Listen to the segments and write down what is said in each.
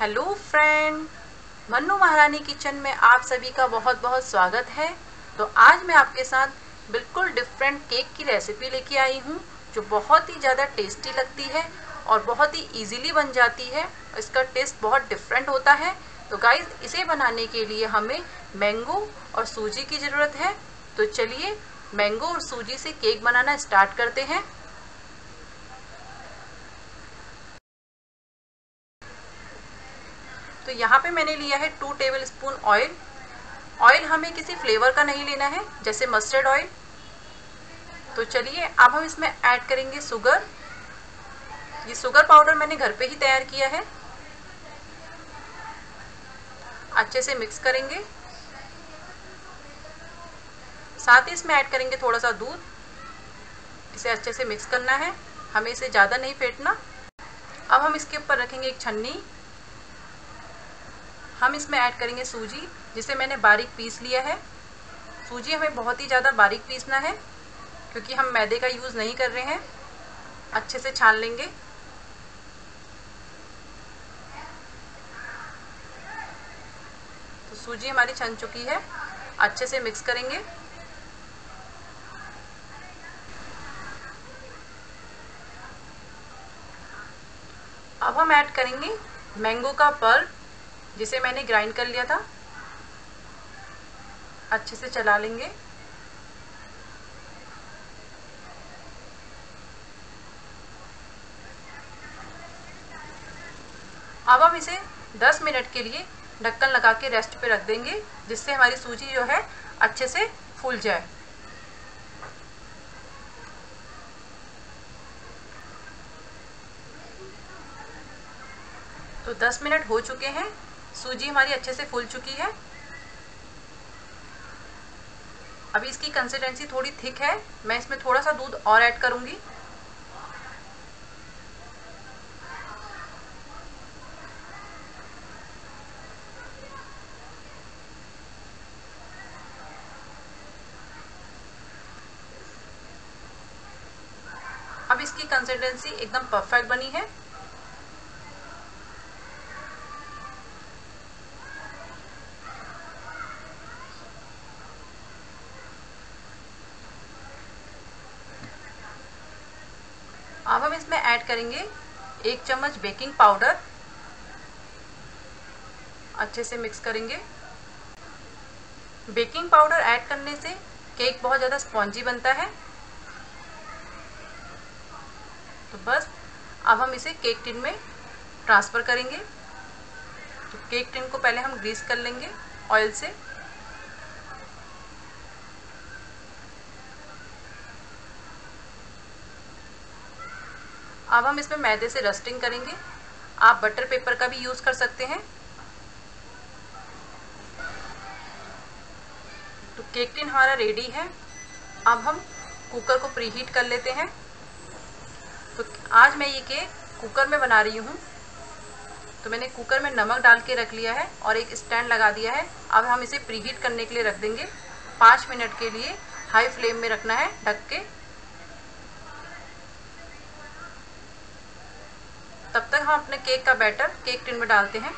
Hello friend, Mannu महारानी kitchen में आप सभी का बहुत बहुत स्वागत है। तो आज मैं आपके साथ बिल्कुल डिफरेंट केक की रेसिपी लेके आई हूँ, जो बहुत ही ज़्यादा टेस्टी लगती है और बहुत ही इजीली बन जाती है। इसका टेस्ट बहुत डिफरेंट होता है। तो गाइज़ इसे बनाने के लिए हमें मैंगो और सूजी की ज़रूरत है। तो चलिए मैंगो और सूजी से केक बनाना स्टार्ट करते हैं। तो यहाँ पे मैंने लिया है two tablespoon oil oil हमें किसी फ्लेवर का नहीं लेना है, जैसे मस्टर्ड ऑयल तो चलिए, अब हम इसमें ऐड करेंगे शुगर ये शुगर पाउडर मैंने घर पे ही तैयार किया है. अच्छे से मिक्स करेंगे. साथ ही इसमें ऐड करेंगे थोड़ा सा दूध. इसे अच्छे से मिक्स करना है. हमें इसे ज़्यादा नहीं फेंटना. अब हम इसके ऊपर रखेंगे एक छन्नी. हम इसमें ऐड करेंगे सूजी, जिसे मैंने बारीक पीस लिया है। सूजी हमें बहुत ही ज़्यादा बारीक पीसना है, क्योंकि हम मैदे का यूज़ नहीं कर रहे हैं। अच्छे से छान लेंगे। तो सूजी हमारी छन चुकी है। अच्छे से मिक्स करेंगे। अब हम ऐड करेंगे मैंगो का पल्प जिसे मैंने ग्राइंड कर लिया था। अच्छे से चला लेंगे। अब हम इसे 10 मिनट के लिए ढक्कन लगा के रेस्ट पे रख देंगे, जिससे हमारी सूजी जो है अच्छे से फूल जाए। तो 10 मिनट हो चुके हैं। सूजी हमारी अच्छे से फूल चुकी है। अभी इसकी कंसिस्टेंसी थोड़ी थिक है। मैं इसमें थोड़ा सा दूध और ऐड करूँगी। अब इसकी कंसिस्टेंसी एकदम परफेक्ट बनी है। अब हम इसमें ऐड करेंगे एक चम्मच बेकिंग पाउडर अच्छे से मिक्स करेंगे। बेकिंग पाउडर ऐड करने से केक बहुत ज़्यादा स्पॉन्जी बनता है। तो बस, अब हम इसे केक टिन में ट्रांसफ़र करेंगे। तो केक टिन को पहले हम ग्रीस कर लेंगे ऑयल से। अब हम इसमें मैदे से रस्टिंग करेंगे। आप बटर पेपर का भी यूज़ कर सकते हैं। तो केक टिन हमारा रेडी है। अब हम कुकर को प्रीहीट कर लेते हैं। तो आज मैं ये केक कुकर में बना रही हूँ। तो मैंने कुकर में नमक डाल के रख लिया है और एक स्टैंड लगा दिया है। अब हम इसे प्रीहीट करने के लिए रख देंगे। पाँच मिनट के लिए हाई फ्लेम में रखना है ढक के तब तक हम अपने केक का बैटर केक टिन में डालते हैं।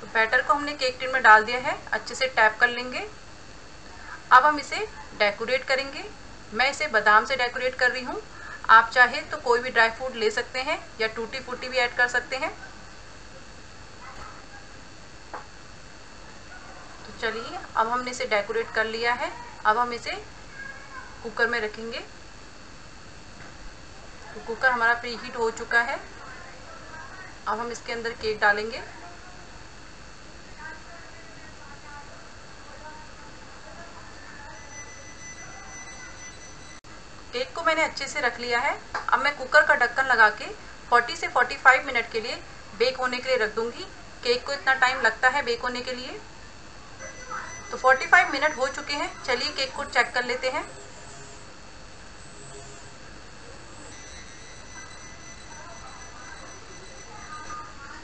तो बैटर को हमने केक टिन में डाल दिया है, अच्छे से टैप कर लेंगे। अब हम इसे डेकोरेट करेंगे। मैं इसे बादाम से डेकोरेट कर रही हूँ। आप चाहे तो कोई भी ड्राई फ्रूट ले सकते हैं या टूटी फूटी भी ऐड कर सकते हैं। तो चलिए, अब हमने इसे डेकोरेट कर लिया है। अब हम इसे कुकर में रखेंगे। तो कुकर हमारा प्री हीट हो चुका है। अब हम इसके अंदर केक डालेंगे। केक को मैंने अच्छे से रख लिया है। अब मैं कुकर का ढक्कन लगा के 40 से 45 मिनट के लिए बेक होने के लिए रख दूँगी। केक को इतना टाइम लगता है बेक होने के लिए। तो 45 मिनट हो चुके हैं। चलिए केक को चेक कर लेते हैं।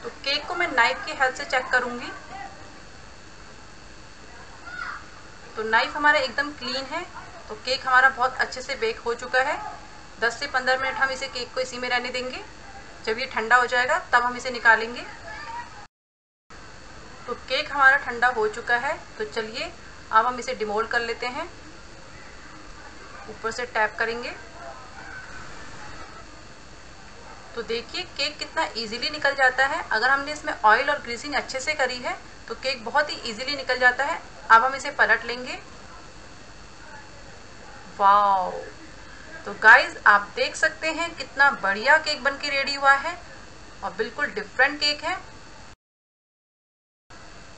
तो केक को मैं नाइफ की हेल्प से चेक करूँगी। तो नाइफ हमारा एकदम क्लीन है। तो केक हमारा बहुत अच्छे से बेक हो चुका है। 10 से 15 मिनट हम इसे केक को इसी में रहने देंगे। जब ये ठंडा हो जाएगा, तब हम इसे निकालेंगे। तो केक हमारा ठंडा हो चुका है। तो चलिए, अब हम इसे डिमोल्ड कर लेते हैं। ऊपर से टैप करेंगे। तो देखिए, केक कितना इजीली निकल जाता है। अगर हमने इसमें ऑयल और ग्रीसिंग अच्छे से करी है तो केक बहुत ही इजीली निकल जाता है। अब हम इसे पलट लेंगे। वाओ। तो गाइज़ आप देख सकते हैं कितना बढ़िया केक बन के रेडी हुआ है और बिल्कुल डिफरेंट केक है।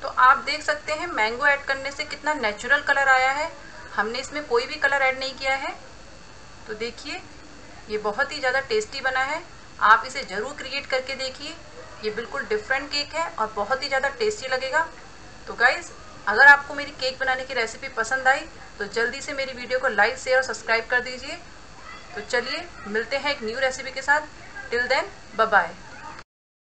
तो आप देख सकते हैं मैंगो ऐड करने से कितना नेचुरल कलर आया है। हमने इसमें कोई भी कलर ऐड नहीं किया है। तो देखिए, ये बहुत ही ज़्यादा टेस्टी बना है। आप इसे ज़रूर क्रिएट करके देखिए। ये बिल्कुल डिफरेंट केक है और बहुत ही ज़्यादा टेस्टी लगेगा। तो गाइज़ अगर आपको मेरी केक बनाने की रेसिपी पसंद आई तो जल्दी से मेरी वीडियो को लाइक शेयर और सब्सक्राइब कर दीजिए। तो चलिए, मिलते हैं एक न्यू रेसिपी के साथ। Till then bye